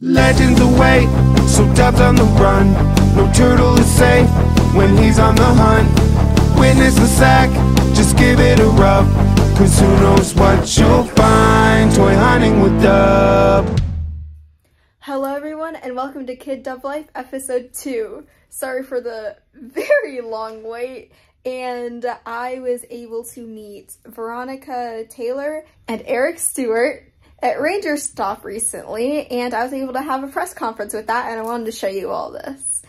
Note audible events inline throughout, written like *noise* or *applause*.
Legends await, so doves on the run. No turtle is safe when he's on the hunt. Witness the sack, just give it a rub. Cause who knows what you'll find. Toy hunting with Dub. Hello, everyone, and welcome to Kid Dub Life episode 2. Sorry for the *laughs* very long wait, and I was able to meet Veronica Taylor and Eric Stuart at Ranger Stop recently, and I was able to have a press conference with that, and I wanted to show you all this.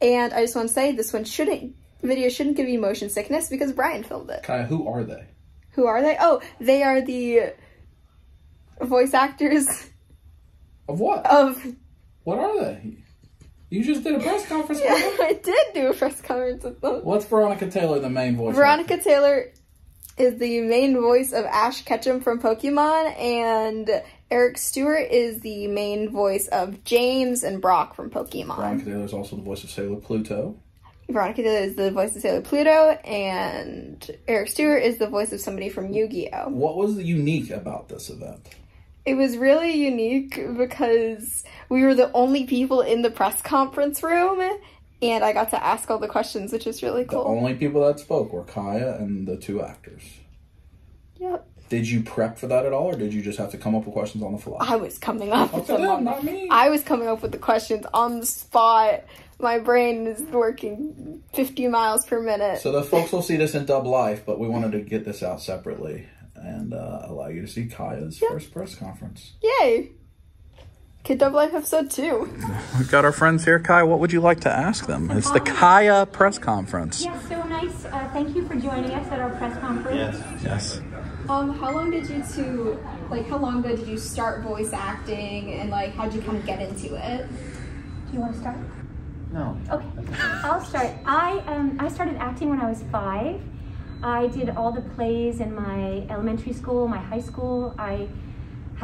And I just want to say this one shouldn't, video shouldn't give you motion sickness because Brian filmed it. Kaiyah, who are they? Who are they? Oh, they are the voice actors Of what? of What are they? You just did a press conference *laughs* Yeah. I did do a press conference with them. What's Veronica Taylor, the main voice? Veronica Taylor is the main voice of Ash Ketchum from Pokemon, and Eric Stuart is the main voice of James and Brock from Pokemon. Veronica Taylor is also the voice of Sailor Pluto. Veronica Taylor is the voice of Sailor Pluto, and Eric Stuart is the voice of somebody from Yu-Gi-Oh! What was unique about this event? It was really unique because we were the only people in the press conference room, and I got to ask all the questions, which was really cool. The only people that spoke were Kaiyah and the two actors. Yep. Did you prep for that at all, or did you just have to come up with questions on the fly? I was coming up with Okay, them not me. I was coming up with the questions on the spot. My brain is working 50 miles per minute. So the folks will see this in Dub Life, but we wanted to get this out separately and uh, allow you to see Kaiyah's first press conference. Yay! Kid Double Life episode 2. We've got our friends here. Kaiyah, what would you like to ask them? It's the Kaiyah press conference. Yes, so nice. Uh, thank you for joining us at our press conference. Yes. Um, how long did you two, like, how long ago did you start voice acting and, like, how'd you kind of get into it? Do you want to start? No. Okay, I'll start. I um, I started acting when I was five. I did all the plays in my elementary school, my high school. I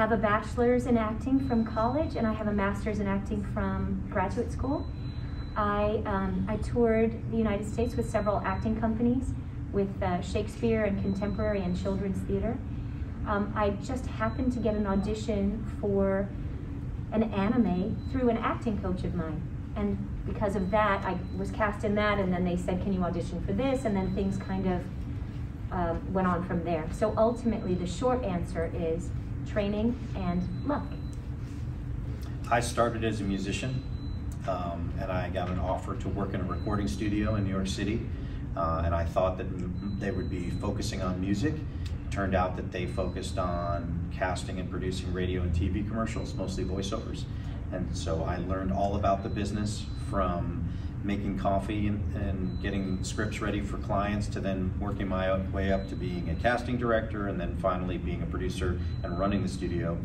have a bachelor's in acting from college, and I have a master's in acting from graduate school. I um, I toured the United States with several acting companies, with uh, Shakespeare and contemporary and children's theater. Um, I just happened to get an audition for an anime through an acting coach of mine. And because of that, I was cast in that, and then they said, Can you audition for this? And then things kind of um, went on from there. So ultimately, the short answer is training and luck. I started as a musician, um, and I got an offer to work in a recording studio in New York City. Uh, and I thought that they would be focusing on music. It Turned out that they focused on casting and producing radio and TV commercials, mostly voiceovers. And so I learned all about the business from making coffee and, and getting scripts ready for clients to then working my way up to being a casting director and then finally being a producer and running the studio.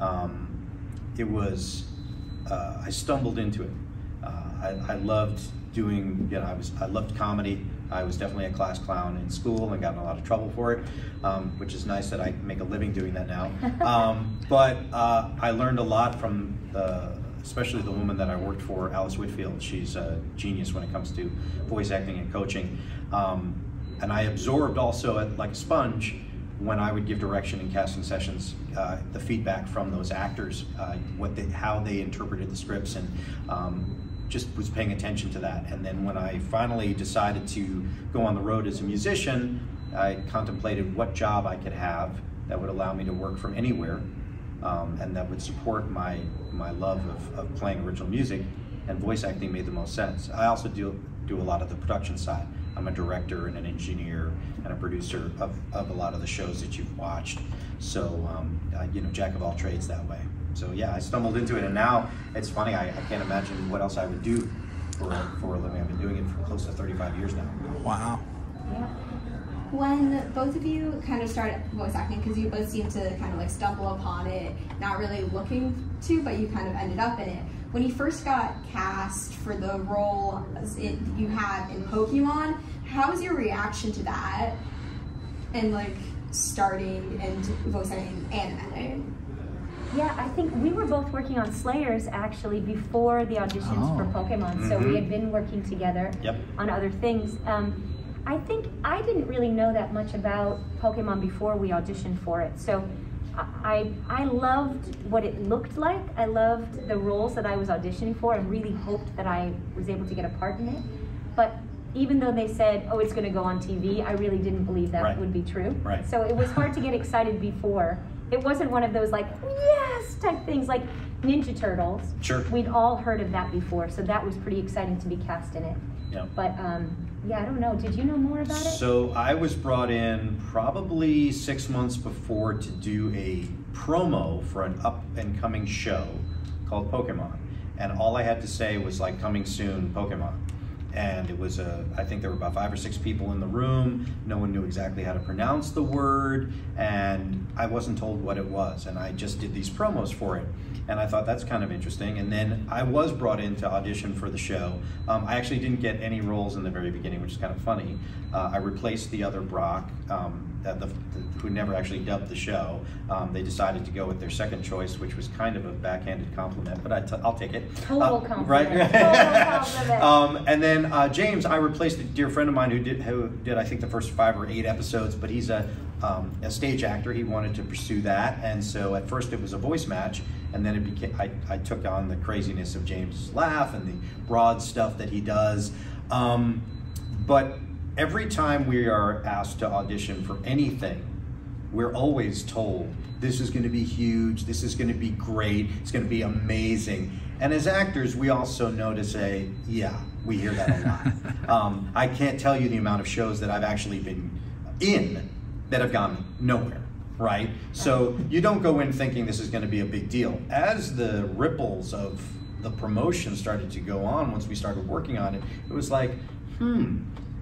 Um, it was uh, I stumbled into it. Uh, I, I loved doing, you know, I was I loved comedy. I was definitely a class clown in school and got in a lot of trouble for it, um, which is nice that I make a living doing that now. *laughs* Um, but uh, I learned a lot from the, especially the woman that I worked for, Alice Whitfield. She's a genius when it comes to voice acting and coaching. Um, and I absorbed also at, like a sponge when I would give direction in casting sessions, uh, the feedback from those actors, uh, what they, how they interpreted the scripts, and um, just was paying attention to that. And then when I finally decided to go on the road as a musician, I contemplated what job I could have that would allow me to work from anywhere, um, and that would support my my love of, of playing original music. And voice acting made the most sense. I also do do a lot of the production side. I'm a director and an engineer and a producer of, of a lot of the shows that you've watched. So, um, I, you know, jack of all trades that way. So yeah, I stumbled into it, and now it's funny. I, I can't imagine what else I would do for for a living. I've been doing it for close to 35 years now. Wow. Yeah. When both of you kind of started voice acting, because you both seem to kind of like stumble upon it, not really looking to, but you kind of ended up in it. When you first got cast for the role it, you had in Pokemon, how was your reaction to that? And like starting and voice acting and anime? Yeah, I think we were both working on Slayers actually before the auditions for Oh. Pokemon. So we had been working together Yep. on other things. Um, I think I didn't really know that much about Pokemon before we auditioned for it. So I, I loved what it looked like. I loved the roles that I was auditioning for and really hoped that I was able to get a part in it. But even though they said, oh, it's going to go on TV, I really didn't believe that Right. would be true. Right. So it was hard to get excited before. It wasn't one of those like, yes type things like Ninja Turtles. Sure. We'd all heard of that before, so that was pretty exciting to be cast in it. Yeah. But um, yeah, I don't know. Did you know more about it? So I was brought in probably six months before to do a promo for an up and coming show called Pokemon. And all I had to say was like coming soon Pokemon. And it was a, I think there were about five or six people in the room. No one knew exactly how to pronounce the word. And I wasn't told what it was. And I just did these promos for it. And I thought that's kind of interesting. And then I was brought in to audition for the show. Um, I actually didn't get any roles in the very beginning, which is kind of funny. Uh, I replaced the other Brock, um, that the, the, who never actually dubbed the show. Um, they decided to go with their second choice, which was kind of a backhanded compliment, but I t- I'll take it. Total Uh, compliment. Right. Total *laughs* compliment. um, and then uh, James, I replaced a dear friend of mine who did who did I think the first five or eight episodes, but he's a um, a stage actor. He wanted to pursue that, and so at first it was a voice match, and then it became I, I took on the craziness of James' laugh and the broad stuff that he does. Um, but every time we are asked to audition for anything, we're always told this is going to be huge, this is going to be great, it's going to be amazing. And as actors, we also know to say, yeah, we hear that a lot. *laughs* um, I can't tell you the amount of shows that I've actually been in that have gone nowhere, right? So you don't go in thinking this is going to be a big deal. As the ripples of the promotion started to go on, once we started working on it, it was like, hmm,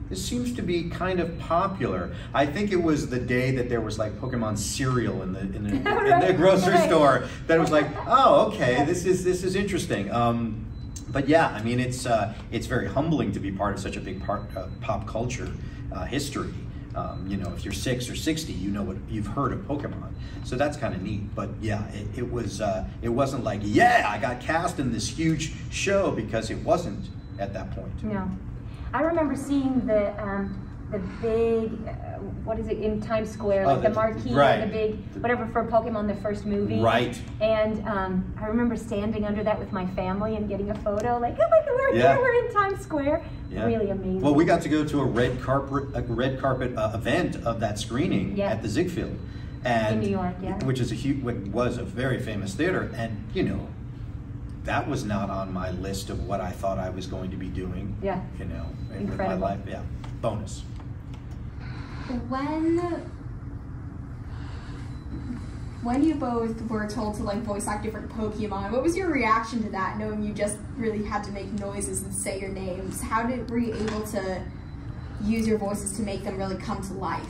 this seems to be kind of popular. I think it was the day that there was like Pokemon cereal in the in the, *laughs* in the grocery right. store that it was like, oh, okay, this is this is interesting. Um, but yeah, I mean, it's uh, it's very humbling to be part of such a big part of pop culture uh, history. Um, you know, if you're six or sixty, you know what you've heard of Pokemon, so that's kind of neat. But yeah, it, it was uh, it wasn't like yeah, I got cast in this huge show because it wasn't at that point. No. I remember seeing the um, the big uh, what is it in Times Square, Oh, like the, the- marquee, right. the big whatever for Pokemon the first movie. Right. And um, I remember standing under that with my family and getting a photo. Like, oh my God, we're Yeah. here, we're in Times Square. Yeah. Really amazing. Well, we got to go to a red carpet a red carpet uh, event of that screening Yeah. at the Ziegfeld, and In New York, yeah. which is a huge was a very famous theater, and you know. That was not on my list of what I thought I was going to be doing. Yeah. You know, in- with my life. Yeah. Bonus. When when you both were told to like voice act different Pokemon, what was your reaction to that? Knowing you just really had to make noises and say your names, how did were you able to use your voices to make them really come to life?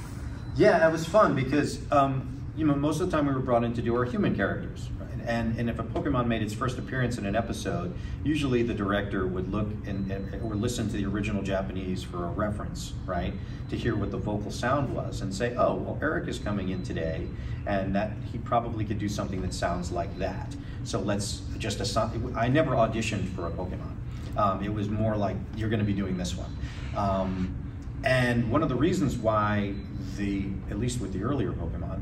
Yeah, it was fun because um, you know most of the time we were brought in to do our human characters, right? And and if a Pokemon made its first appearance in an episode, usually the director would look and, and or listen to the original Japanese for a reference, right, to hear what the vocal sound was, and say, oh, well, Eric is coming in today, and that he probably could do something that sounds like that. So let's just assign. I never auditioned for a Pokemon. Um, it was more like you're going to be doing this one. Um, and one of the reasons why the, at least with the earlier Pokemon,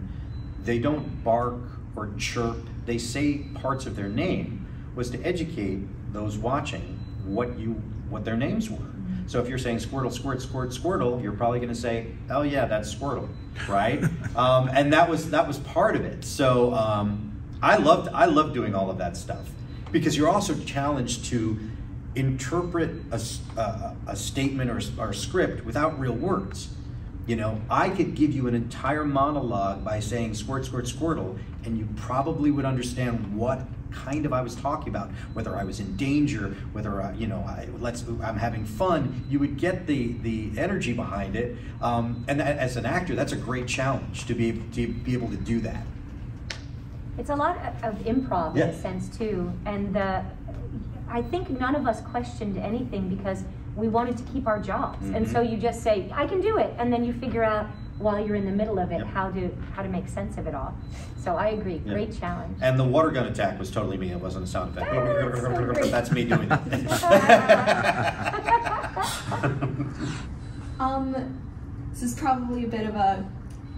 they don't bark or chirp, they say parts of their name, was to educate those watching what you what their names were. So if you're saying Squirtle, Squirt, Squirt, Squirtle, you're probably going to say, "Oh yeah, that's Squirtle," right? *laughs* um, and that was that was part of it. So um, I loved I loved doing all of that stuff because you're also challenged to interpret a a statement or, or script without real words. You know, I could give you an entire monologue by saying squirt, squirt, squirtle, and you probably would understand what kind of I was talking about, whether I was in danger, whether I, you know, I, let's, I'm having fun. You would get the the energy behind it, um, and that, as an actor, that's a great challenge to be to be able to do that. It's a lot of improv in a sense too, and the, I think none of us questioned anything because we wanted to keep our jobs, and so Mhm. you just say, "I can do it," and then you figure out while you're in the middle of it Yep. how to how to make sense of it all. So I agree, Yeah. great challenge. And the water gun attack was totally me. It wasn't a sound effect. That's so. *laughs* That's me doing it. *laughs* Um, this is probably a bit of a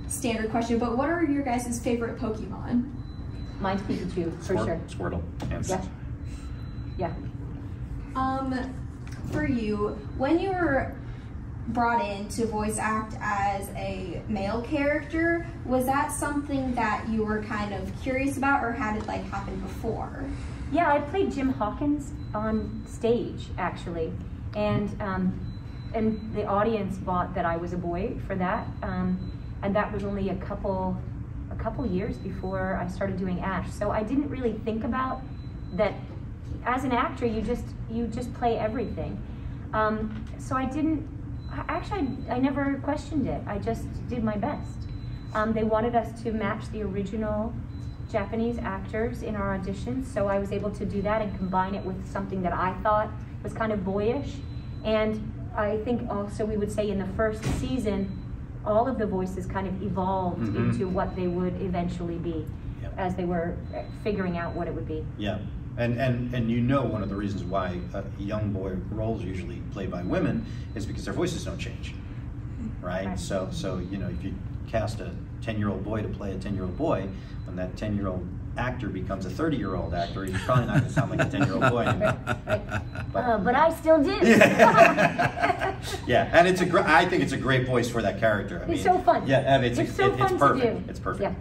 standard question, but what are your guys' favorite Pokemon? Mine's Pikachu for Squir- sure. Squirtle. Yes. Yeah. Yeah. Um, for you, when you were brought in to voice act as a male character, was that something that you were kind of curious about, or had it like happened before? Yeah, I played Jim Hawkins on stage actually, and um, and the audience bought that I was a boy for that, um, and that was only a couple a couple years before I started doing Ash. So I didn't really think about that. As an actor, you just you just play everything. Um, so I didn't. Actually, I, I never questioned it. I just did my best. Um, they wanted us to match the original Japanese actors in our auditions, so I was able to do that and combine it with something that I thought was kind of boyish. And I think also we would say in the first season, all of the voices kind of evolved Mhm. into what they would eventually be Yep. as they were figuring out what it would be. Yeah, and and and you know one of the reasons why young boy roles usually played by women is because their voices don't change, right? Right. So so you know if you cast a ten year old boy to play a ten year old boy, when that ten year old actor becomes a thirty year old actor, he's probably not going to sound like a ten year old boy *laughs* anymore. But- Uh, but I still did. Yeah. *laughs* yeah, and it's a great. I think it's a great voice for that character. I It's mean, so fun. Yeah, I mean, it's, It's it- so it's fun to perfect. do. It's perfect. Yeah.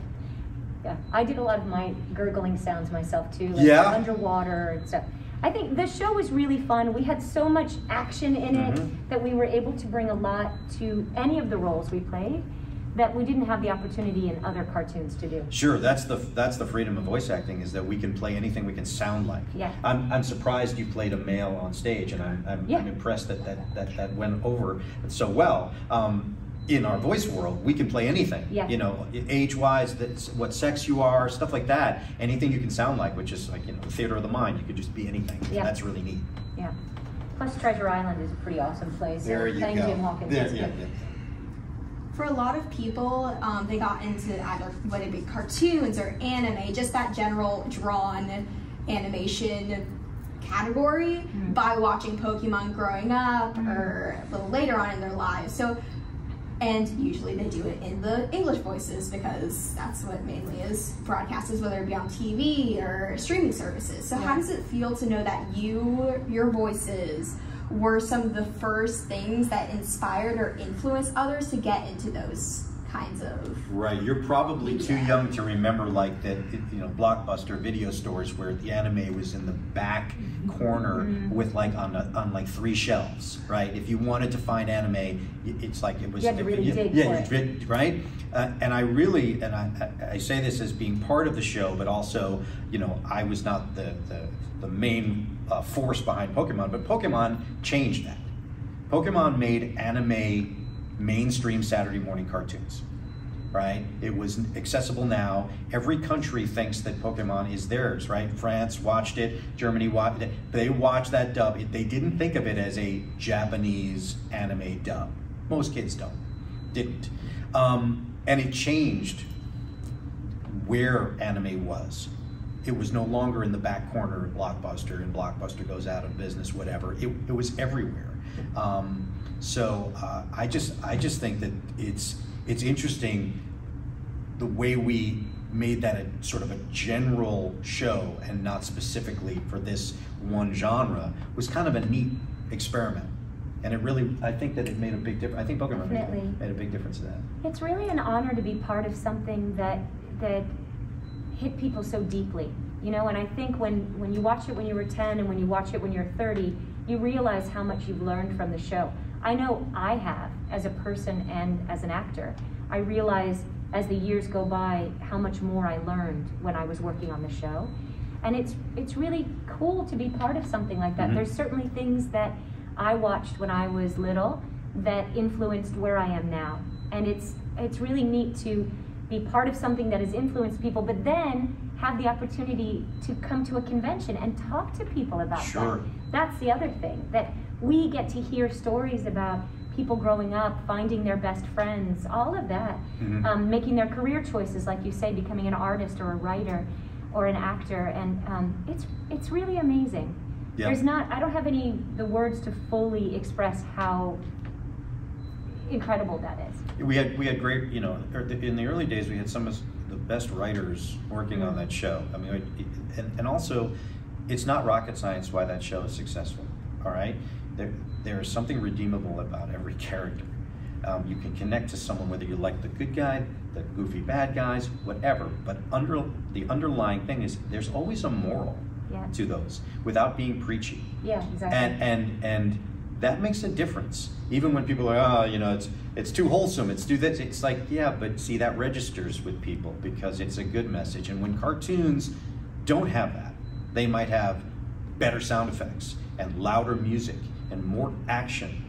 Yeah, I did a lot of my gurgling sounds myself too, like Yeah? underwater and stuff. I think the show was really fun. We had so much action in Mhm. it that we were able to bring a lot to any of the roles we played that we didn't have the opportunity in other cartoons to do. Sure, that's the that's the freedom of voice acting is that we can play anything we can sound like. Yeah. I'm, I'm surprised you played a male on stage, and I'm, I'm, Yeah. I'm impressed that that, that that went over so well. Um, in our voice world, we can play anything. Yeah. You know, age wise, that's what sex you are, stuff like that. Anything you can sound like, which is like you know, the theater of the mind. You could just be anything. Yeah. That's really neat. Yeah. Plus, Treasure Island is a pretty awesome place. so There you playing go. Jim Hawkins There- is yeah, yeah. For a lot of people, um, they got into either whether it be cartoons or anime, just that general drawn animation category by watching Pokemon growing up or a little later on in their lives. So, and usually they do it in the English voices because that's what mainly is broadcast, is whether it be on TV or streaming services. So, how does it feel to know that you, your voices, were some of the first things that inspired or influenced others to get into those kinds of Right, you're probably too young to remember like that, you know, blockbuster video stores where the anime was in the back corner Mm-hmm. with like on a, on like three shelves, right? If you wanted to find anime, it's like it was. You had to really yeah, dig yeah, for it. right? Uh, and I really, and I, I I say this as being part of the show, but also, you know, I was not the the, the main uh, force behind Pokemon, but Pokemon changed that. Pokemon made anime mainstream Saturday morning cartoons. Right? It was accessible now. Every country thinks that Pokemon is theirs, right? France watched it, Germany watched it. They watched that dub. They didn't think of it as a Japanese anime dub. Most kids don't, didn't. Um, and it changed where anime was. It was no longer in the back corner of Blockbuster, and Blockbuster goes out of business, whatever. It, it was everywhere. Um, so uh, I just I just think that it's it's interesting the way we made that a sort of a general show and not specifically for this one genre was kind of a neat experiment. And it really, I think that it made a big difference. I think Pokemon made, Definitely. made a big difference to that. It's really an honor to be part of something that that hit people so deeply. You know, and I think when when you watch it when you were 10 and when you watch it when you're 30, you realize how much you've learned from the show. I know I have as a person and as an actor. I realize as the years go by how much more I learned when I was working on the show. And it's it's really cool to be part of something like that. Mhm. There's certainly things that I watched when I was little that influenced where I am now. And it's it's really neat to be part of something that has influenced people, but then have the opportunity to come to a convention and talk to people about Sure. that. That's the other thing that we get to hear stories about people growing up, finding their best friends, all of that, Mhm. um, making their career choices, like you say, becoming an artist or a writer or an actor, and um, it's it's really amazing. Yeah. There's not, I don't have any the words to fully express how incredible that is. We had we had great, you know, er, in the early days we had some of the best writers working on that show. I mean, and, and also, it's not rocket science why that show is successful. All right, there there is something redeemable about every character. Um, you can connect to someone whether you like the good guy, the goofy bad guys, whatever. But under the underlying thing is there's always a moral Yeah. to those without being preachy. Yeah, exactly. And and and that makes a difference. Even when people are, oh, you know, it's it's too wholesome. It's too this. It's like, yeah, but see, that registers with people because it's a good message. And when cartoons don't have that, they might have better sound effects and louder music and more action.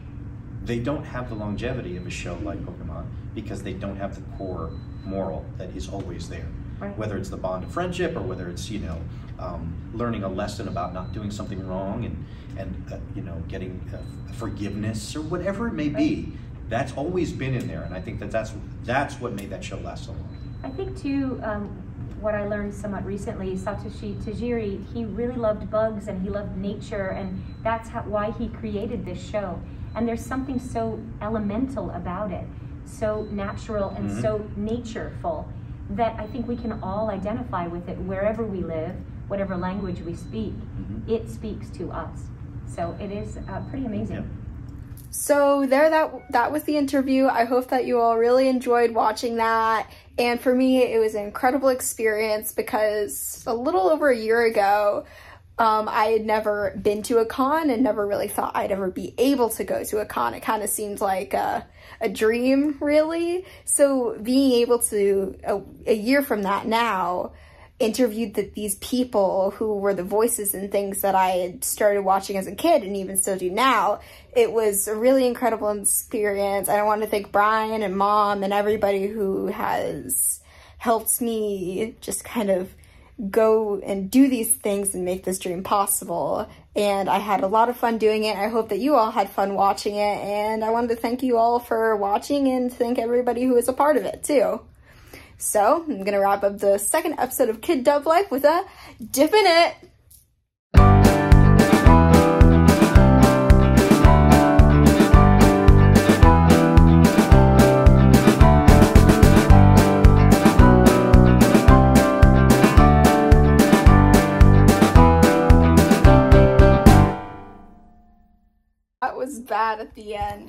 They don't have the longevity of a show like Pokemon because they don't have the core moral that is always there. Right. Whether it's the bond of friendship or whether it's you know um, learning a lesson about not doing something wrong and and uh, you know getting uh, forgiveness or whatever it may be, that's always been in there, and I think that that's that's what made that show last so long. I think too, um, what I learned somewhat recently, Satoshi Tajiri, he really loved bugs and he loved nature, and that's how, why he created this show. And there's something so elemental about it, so natural and Mhm. so natureful, that I think we can all identify with it wherever we live, whatever language we speak. Mhm. It speaks to us. So it is uh, pretty amazing. Yeah. So there that that was the interview. I hope that you all really enjoyed watching that. And for me, it was an incredible experience because a little over a year ago, um, I had never been to a con and never really thought I'd ever be able to go to a con. It kind of seemed like a, a dream, really. So being able to, a, a year from that now, interviewed the, these people who were the voices and things that I had started watching as a kid and even still do now. It was a really incredible experience. I want to thank Brian and mom and everybody who has helped me just kind of go and do these things and make this dream possible. And I had a lot of fun doing it. I hope that you all had fun watching it. And I wanted to thank you all for watching and thank everybody who was a part of it too. So I'm gonna wrap up the second episode of Kid Dub Life with a dip in it. That was bad at the end.